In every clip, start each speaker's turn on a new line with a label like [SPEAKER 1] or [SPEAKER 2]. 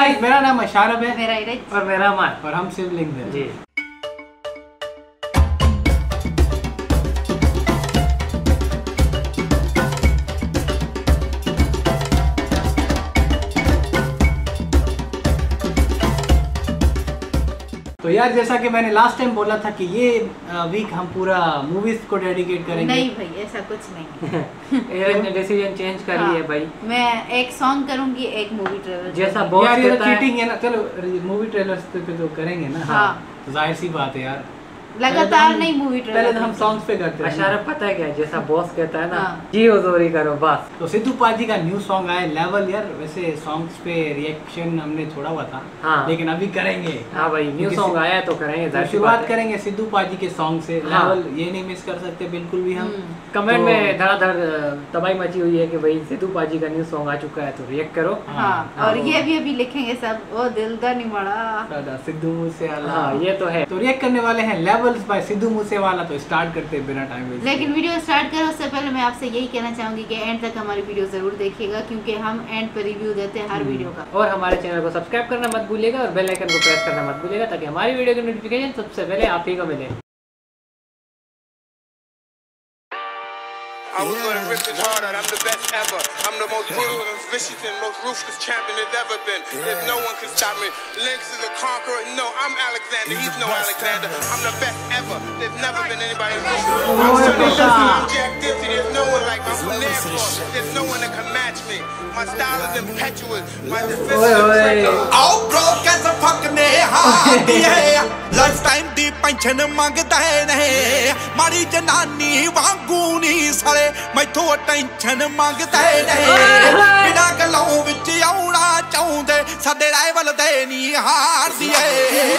[SPEAKER 1] Guys मेरा नाम अशारफ है
[SPEAKER 2] मेरा इरज।
[SPEAKER 3] और मेरा मान
[SPEAKER 1] और हम शिवलिंग हैं।
[SPEAKER 3] जी।
[SPEAKER 1] तो यार जैसा कि मैंने लास्ट टाइम बोला था कि ये वीक हम पूरा मूवीज़ को डेडिकेट करेंगे।
[SPEAKER 2] नहीं भाई ऐसा कुछ नहीं।
[SPEAKER 3] ने डिसीज़न चेंज कर
[SPEAKER 2] हाँ,
[SPEAKER 3] लिया भाई।
[SPEAKER 2] मैं एक सॉन्ग करूँगी एक मूवी ट्रेलर
[SPEAKER 3] जैसा बहुत
[SPEAKER 1] यार ये तो चीटिंग है। ना। चलो मूवी ट्रेलर पे तो करेंगे ना।
[SPEAKER 2] हाँ।
[SPEAKER 1] तो ज़ाहिर सी बात है यार।
[SPEAKER 2] लगातार नहीं मूवी
[SPEAKER 1] पहले तो हम सॉन्ग्स पे करते हैं।
[SPEAKER 3] अशारफ पता है क्या? जैसा बॉस कहता है ना
[SPEAKER 2] हाँ।
[SPEAKER 3] जी जोरी करो बस.
[SPEAKER 1] तो सिद्धू पाजी का न्यू सॉन्ग आया लेवल यार वैसे सॉन्ग्स पे रिएक्शन हमने छोड़ा हुआ था
[SPEAKER 3] हाँ।
[SPEAKER 1] लेकिन अभी करेंगे।
[SPEAKER 3] हाँ भाई न्यू सॉन्ग आया है तो करेंगे
[SPEAKER 1] तो
[SPEAKER 3] सी
[SPEAKER 1] शुरुआत करेंगे सिद्धू पाजी के सॉन्ग से।
[SPEAKER 3] हाँ।
[SPEAKER 1] लेवल ये नहीं मिस कर सकते बिल्कुल भी हम।
[SPEAKER 2] हम्म।
[SPEAKER 3] कमेंट
[SPEAKER 1] तो-
[SPEAKER 3] में धड़ाधड़ तबाही मची हुई है की भाई सिद्धू पाजी का न्यू सॉन्ग आ चुका है तो रिएक्ट करो।
[SPEAKER 2] हाँ।
[SPEAKER 3] हाँ,
[SPEAKER 2] और ये भी अभी लिखेंगे सब ओ दिल दा नहीं मड़ा
[SPEAKER 1] सादा सिद्धू
[SPEAKER 3] हाँ ये तो है।
[SPEAKER 1] तो रिएक्ट करने वाले हैं लेवल्स बाय सिद्धू मूसेवाला तो स्टार्ट करते हैं बिना टाइम वेस्ट
[SPEAKER 2] लेकिन वीडियो स्टार्ट करो उससे पहले मैं आपसे यही कहना चाहूँगी कि एंड तक हमारी वीडियो ज़रूर देखिएगा क्योंकि हम एंड पर रिव्यू देते हैं हर
[SPEAKER 1] हम्म।
[SPEAKER 2] वीडियो का
[SPEAKER 3] और हमारे चैनल को सब्सक्राइब करना मत भूलिएगा और बेल आइकन को प्रेस करना मत भूलिएगा ताकि हमारी वीडियो की नोटिफिकेशन सबसे पहले आप ही को मिले
[SPEAKER 4] I was gonna rip it harder, I'm the best ever. I'm the most brutal Michigan, most ruthless champion that's ever been. Yeah. If no one can stop me, Lynx is a conqueror. No, I'm Alexander. He's, He's no Alexander. Ever. I'm the best ever. There's never been anybody as good. I'm Sonny Jack Dempsey. There's no one like my Flair There's no one that can match me. My style is impetuous. My defense is
[SPEAKER 3] Oh,
[SPEAKER 4] bro,
[SPEAKER 5] कैसा फक ने हाँ दिया है life time दी pension मांगे ਮੰਗਦਾ ਹੈ ਨਹੀਂ ਜਨਾਨੀ ਵਾਂਗੂ ਨਹੀਂ ਸਾਲੇ ਮੈਥੋਂ ਟੈਨਸ਼ਨ ਮੰਗਦਾ ਹੈ ਨਹੀਂ ਬਿਨਾ ਗੱਲੋਂ ਵਿੱਚ ਆਉਣਾ ਚਾਹੁੰਦੇ, ਸਾਡੇ ਰਾਈਵਲ ਦੇ ਨਹੀਂ ਹਾਰਦੀ ਏ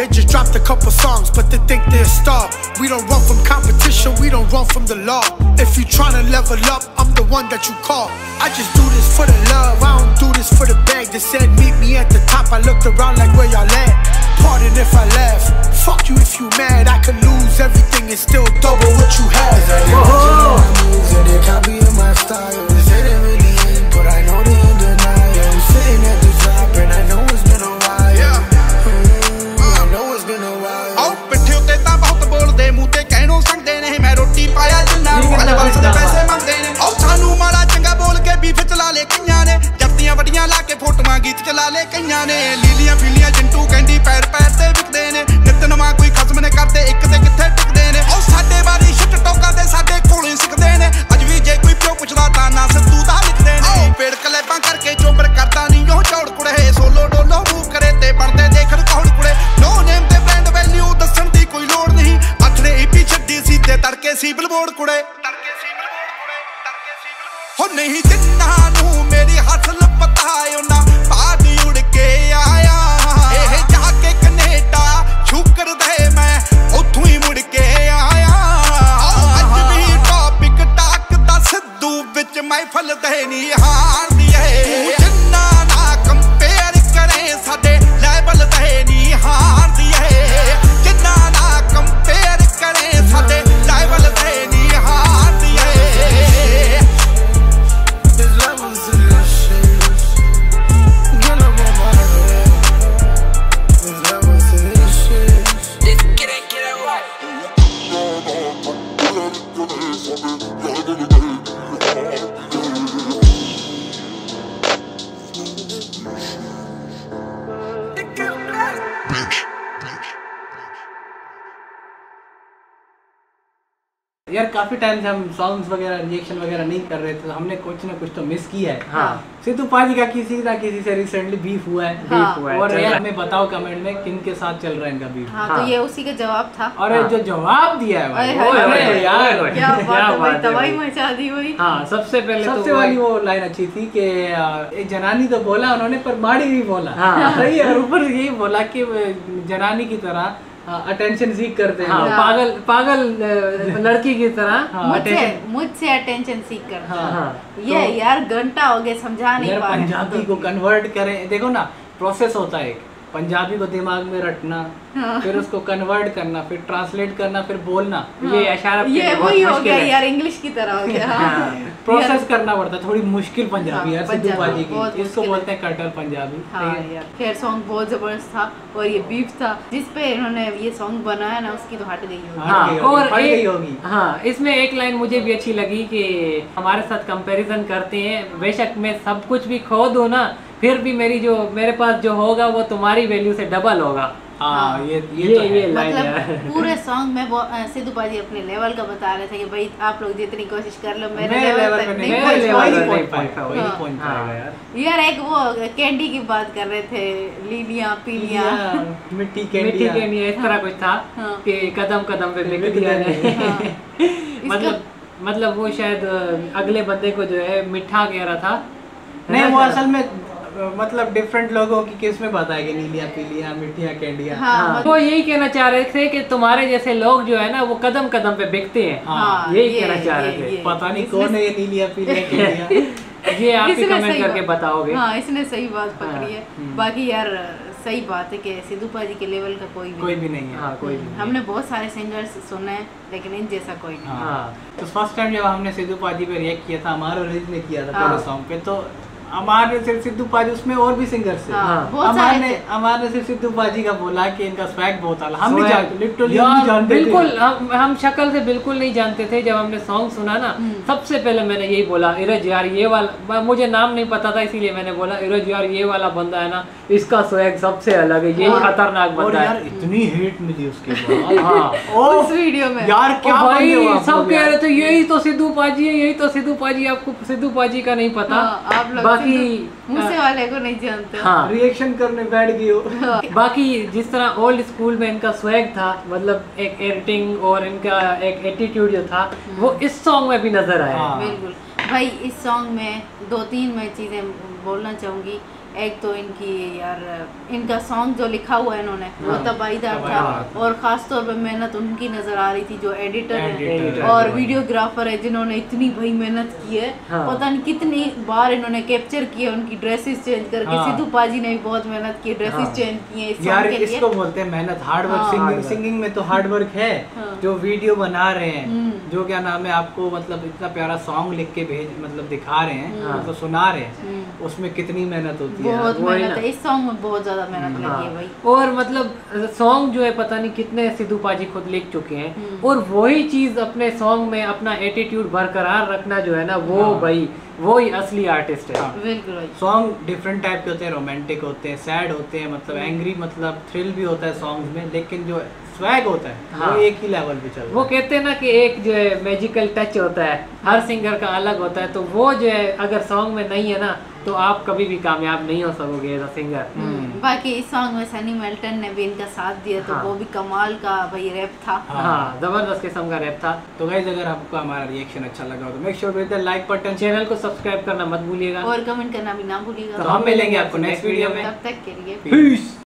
[SPEAKER 6] They just dropped a couple songs, but they think they're a star. We don't run from competition, we don't run from the law. If you tryna level up, I'm the one that you call. I just do this for the love, I don't do this for the bag. They said meet me at the top, I looked around like where y'all at. Pardon if I laugh, fuck you if you mad. I could lose everything and still double what you have.
[SPEAKER 5] ਗੀਤ ਚਲਾ ਲੇ ਕਈਆਂ ਨੇ। ਲੀਲੀਆਂ ਫੀਲੀਆਂ ਜੰਟੂ ਕਹਿੰਦੀ ਪੈਰ ਪੈਰ ਤੇ ਵਿਕਦੇ ਨੇ। ਨਿਤ ਨਵਾਂ ਕੋਈ ਖਸਮ ਨੇ ਕਰਦੇ ਇੱਕ ਤੇ ਕਿੱਥੇ ਟਿਕਦੇ ਨੇ। ਆਓ ਸਾਡੇ ਬਾਰੀ ਸ਼ਿਟ ਟੋਕਾਂ ਦੇ ਸਾਡੇ ਕੋਲੇ ਸਿੱਖਦੇ ਨੇ। ਅੱਜ ਵੀ ਜੇ ਕੋਈ ਪਿਓ ਪੁੱਛਦਾ ਤਾਂ ਨਾ ਸਿੱਧੂ ਦਾ ਲਿਖਦੇ ਨੇ। ਆਓ। ਪੇੜ ਕਲੇਬਾਂ ਕਰਕੇ ਚੋਬਰ ਕਰਦਾ ਨਹੀਂ ਉਹ ਚੌੜ ਕੁੜੇ। ਸੋਲੋ ਡੋਲੋ ਮੂਵ ਕਰੇ ਤੇ ਬਣਦੇ ਦੇਖਣ ਕੌਣ ਕੁੜੇ। ਨੋ ਨੇਮ ਤੇ ਬ੍ਰਾਂਡ ਵੈਲਿਊ ਦੱਸਣ ਦੀ ਕੋਈ ਲੋੜ ਨਹੀਂ। ਅੱਠਨੇ ਈਪੀ ਛੱਡੀ ਸੀ ਤੇ ਤੜਕੇ ਸੀ ਬਿਲਬੋਰਡ ਕੁੜੇ। ਤੜਕੇ ਸੀ ਬਿਲਬੋਰਡ ਕੁੜੇ ਤੜਕੇ ਸੀ ਬਿਲਬੋਰਡ ਹੋ ਨਹੀਂ
[SPEAKER 7] Yo
[SPEAKER 1] यार काफ़ी टाइम से हम सॉन्ग्स वगैरह रिएक्शन वगैरह नहीं कर रहे थे तो हमने कुछ ना कुछ तो मिस किया है।
[SPEAKER 3] हाँ।
[SPEAKER 1] सिद्धू पाजी का किसी ना किसी से रिसेंटली बीफ हुआ है।
[SPEAKER 2] हाँ।
[SPEAKER 3] Beef हुआ है,
[SPEAKER 1] और यार हमें बताओ कमेंट में किन के साथ चल रहा है इनका बीफ
[SPEAKER 2] हाँ
[SPEAKER 3] हाँ।
[SPEAKER 2] तो ये उसी का जवाब था।
[SPEAKER 1] और
[SPEAKER 3] हाँ।
[SPEAKER 1] जो जवाब दिया है भाई अरे यार।
[SPEAKER 2] क्या बात है
[SPEAKER 3] है।
[SPEAKER 2] मचा दी भाई।
[SPEAKER 3] हाँ सबसे पहले तो
[SPEAKER 1] सबसे वाली वो लाइन अच्छी थी कि एक जनानी तो बोला उन्होंने पर माड़ी भी बोला।
[SPEAKER 3] हाँ।
[SPEAKER 1] सही है और ऊपर यही बोला कि जनानी की तरह अटेंशन सीख करते हैं
[SPEAKER 3] हाँ पागल पागल लड़की की तरह
[SPEAKER 1] हाँ,
[SPEAKER 2] मुझसे मुझसे अटेंशन सीख कर
[SPEAKER 1] हाँ,
[SPEAKER 3] हाँ
[SPEAKER 2] ये यार घंटा हो गया समझा नहीं पा रहे।
[SPEAKER 1] पंजाबी को कन्वर्ट करें। देखो ना प्रोसेस होता है एक। पंजाबी को दिमाग में रटना
[SPEAKER 2] हाँ।
[SPEAKER 1] फिर उसको कन्वर्ट करना फिर ट्रांसलेट करना फिर बोलना हाँ।
[SPEAKER 3] ये इशारा
[SPEAKER 2] ये
[SPEAKER 3] लिए बहुत
[SPEAKER 2] वही हो गया यार इंग्लिश की तरह हो गया
[SPEAKER 3] हाँ।
[SPEAKER 1] प्रोसेस करना पड़ता है थोड़ी मुश्किल पंजाबी
[SPEAKER 2] हाँ,
[SPEAKER 1] यार सिद्धू पाजी की इसको बोलते हैं कटर पंजाबी
[SPEAKER 2] हाँ खैर सॉन्ग बहुत ज़बरदस्त था और ये बीफ था जिस पे इन्होंने ये सॉन्ग बनाया ना उसकी तो हट गई होगी
[SPEAKER 3] और। हाँ इसमें एक लाइन मुझे भी अच्छी लगी कि हमारे साथ कंपैरिजन करते हैं बेशक मैं सब कुछ भी खो दूँ ना फिर भी मेरी जो मेरे पास जो होगा वो तुम्हारी वैल्यू से डबल होगा।
[SPEAKER 1] हाँ ये ये
[SPEAKER 3] ये
[SPEAKER 1] तो
[SPEAKER 3] ये
[SPEAKER 1] है।
[SPEAKER 3] लाइन
[SPEAKER 2] मतलब
[SPEAKER 3] है
[SPEAKER 2] पूरे सॉन्ग में वो- सिद्धू पाजी अपने लेवल का बता रहे थे कि भाई आप लोग जितनी कोशिश कर लो मेरे लेवल
[SPEAKER 1] लेवल
[SPEAKER 2] तक नहीं
[SPEAKER 1] नहीं
[SPEAKER 2] पहुँच हाँ।
[SPEAKER 1] पहुँच
[SPEAKER 3] हाँ।
[SPEAKER 1] पाएगा यार।
[SPEAKER 2] यार एक वो कैंडी की बात कर रहे थे लीलियाँ पीलियाँ।
[SPEAKER 1] मिट्टी के
[SPEAKER 3] मिट्टी के लिए इस तरह कुछ था
[SPEAKER 2] हाँ।
[SPEAKER 3] कि कदम कदम पे बिक
[SPEAKER 1] बिक
[SPEAKER 3] दिया। मतलब मतलब वो शायद अगले बंदे को जो है मिठा कह रहा था।
[SPEAKER 1] नहीं वो असल में मतलब डिफरेंट लोगों की किसमें बताया कि नीलियाँ पीलियाँ मिट्टियाँ कैंडियाँ
[SPEAKER 2] हाँ,
[SPEAKER 3] हाँ,
[SPEAKER 2] मतलब-
[SPEAKER 3] वो यही कहना चाह रहे थे कि तुम्हारे जैसे लोग जो है ना वो कदम कदम पे बिकते हैं
[SPEAKER 2] हाँ,
[SPEAKER 3] यही
[SPEAKER 2] ये-
[SPEAKER 3] कहना चाह रहे थे।
[SPEAKER 2] ये।
[SPEAKER 1] पता नहीं कौन है ये नीलियाँ पीलियाँ कैंडियाँ
[SPEAKER 3] ये आप ही कमेंट करके बताओगे
[SPEAKER 2] हाँ इसने सही बात पकड़ी है
[SPEAKER 1] हम्म।
[SPEAKER 2] बाकी यार सही बात है कि सिद्धू पाजी के लेवल का कोई भी
[SPEAKER 1] कोई
[SPEAKER 2] नहीं।
[SPEAKER 1] भी नहीं है
[SPEAKER 3] हाँ कोई भी नहीं।
[SPEAKER 2] हमने बहुत सारे सिंगर्स सुने हैं लेकिन इन जैसा कोई नहीं
[SPEAKER 1] हाँ।
[SPEAKER 3] हाँ
[SPEAKER 1] तो फ़र्स्ट टाइम जब हमने सिद्धू पाजी पे रिएक्ट किया था हमारे रिलीज़ ने किया था
[SPEAKER 2] हाँ।
[SPEAKER 1] सॉन्ग पे तो अमार ने सिर्फ़ सिद्धू पाजी उसमें और भी सिंगर थे।
[SPEAKER 2] हाँ,
[SPEAKER 3] हाँ।
[SPEAKER 1] अमार ने अमार ने सिर्फ़ सिद्धू पाजी का बोला कि इनका स्वैग बहुत आला। हम नहीं जानते लिटरली नहीं जानते
[SPEAKER 3] बिल्कुल हम हम शक्ल से बिल्कुल नहीं जानते थे। जब हमने सॉन्ग सुना ना
[SPEAKER 2] हम्म।
[SPEAKER 3] सबसे पहले मैंने यही बोला इरज यार ये वाला मुझे नाम नहीं पता था इसीलिए मैंने बोला इरज यार ये वाला बंदा है ना इसका स्वैग सबसे अलग है यही खतरनाक
[SPEAKER 1] और
[SPEAKER 3] बंदा
[SPEAKER 1] यार
[SPEAKER 3] है
[SPEAKER 1] इतनी हेट मिली उसके बाद।
[SPEAKER 3] हाँ।
[SPEAKER 2] उस वीडियो में।
[SPEAKER 1] यार क्या
[SPEAKER 3] भाई
[SPEAKER 1] हो
[SPEAKER 3] सब कह रहे थे यही तो सिद्धू पाजी है यही तो सिद्धू पाजी आपको सिद्धू पाजी का नहीं पता।
[SPEAKER 2] हाँ, आप लोग
[SPEAKER 3] बाकी
[SPEAKER 2] मुझसे वाले को नहीं जानते
[SPEAKER 3] हाँ।
[SPEAKER 1] रिएक्शन करने बैठ गई हो।
[SPEAKER 3] बाकी जिस तरह ओल्ड स्कूल में इनका स्वैग था मतलब एक एडिटिंग और इनका एक एटीट्यूड जो था वो इस सॉन्ग में भी नज़र आया।
[SPEAKER 1] हाँ।
[SPEAKER 2] बिल्कुल। भाई इस सॉन्ग में दो तीन मैं चीज़ें बोलना चाहूँगी। एक तो इनकी यार इनका सॉन्ग जो लिखा हुआ है इन्होंने वो
[SPEAKER 3] हाँ,
[SPEAKER 2] तबाहीदार था। और ख़ास तौर पे मेहनत उनकी नज़र आ रही थी जो एडिटर है और वीडियोग्राफर है जिन्होंने इतनी भाई मेहनत की है
[SPEAKER 3] हाँ।
[SPEAKER 2] पता नहीं कितनी बार इन्होंने कैप्चर किया उनकी ड्रेसेस चेंज करके
[SPEAKER 1] हाँ।
[SPEAKER 2] सिद्धू पाजी ने भी बहुत मेहनत की ड्रेसेस
[SPEAKER 3] हाँ।
[SPEAKER 2] चेंज किए
[SPEAKER 1] यार
[SPEAKER 2] song के लिए
[SPEAKER 1] इसको बोलते हैं मेहनत हार्ड वर्क
[SPEAKER 2] हाँ।
[SPEAKER 1] सिंगिंग सिंगिंग में तो हार्ड वर्क है
[SPEAKER 2] हाँ।
[SPEAKER 1] जो वीडियो बना रहे हैं
[SPEAKER 2] हम्म।
[SPEAKER 1] जो क्या नाम है आपको मतलब इतना प्यारा सॉन्ग लिख के भेज मतलब दिखा रहे हैं
[SPEAKER 3] हाँ।
[SPEAKER 1] मतलब सुना रहे हैं
[SPEAKER 2] हम्म।
[SPEAKER 1] उसमें कितनी मेहनत होती है
[SPEAKER 2] बहुत मेहनत है इस सॉन्ग में बहुत ज़्यादा मेहनत लगी है भाई
[SPEAKER 3] हाँ। और मतलब सॉन्ग जो है पता नहीं कितने सिद्धू पाजी खुद लिख चुके हैं
[SPEAKER 2] हम्म।
[SPEAKER 3] और वही चीज़ अपने सॉन्ग में अपना एटीट्यूड बरकरार रखना जो है ना वो
[SPEAKER 1] हाँ।
[SPEAKER 3] भाई वो ही असली आर्टिस्ट है।
[SPEAKER 2] बिल्कुल
[SPEAKER 1] सॉन्ग डिफरेंट टाइप के होते हैं रोमांटिक होते हैं सैड होते हैं मतलब एंग्री मतलब थ्रिल भी होता है सॉन्ग में लेकिन जो स्वैग होता है
[SPEAKER 3] हाँ।
[SPEAKER 1] वो एक ही लेवल पे चल रहा
[SPEAKER 3] वो कहते हैं ना कि एक जो है मैजिकल टच होता है हर सिंगर का अलग होता है तो वो जो है अगर सॉन्ग में नहीं है ना तो आप कभी भी कामयाब नहीं हो सकोगे एज अ सिंगर
[SPEAKER 1] हम्म।
[SPEAKER 2] बाकी इस सॉन्ग में सनी मेल्टन ने भी इनका साथ दिया तो
[SPEAKER 3] हाँ।
[SPEAKER 2] वो भी कमाल का भाई रैप था.
[SPEAKER 1] हाँ।
[SPEAKER 3] हाँ. ज़बरदस्त किस्म का रैप था.
[SPEAKER 1] तो गाइज़ अगर आपको हमारा रिएक्शन अच्छा लगा हो तो make sure with like button
[SPEAKER 3] channel को सब्सक्राइब करना मत भूलिएगा.
[SPEAKER 2] और कमेंट करना भी ना भूलिएगा.
[SPEAKER 1] तो हम मिलेंगे आपको नेक्स्ट वीडियो में.
[SPEAKER 2] तब तक के लिए
[SPEAKER 1] पीस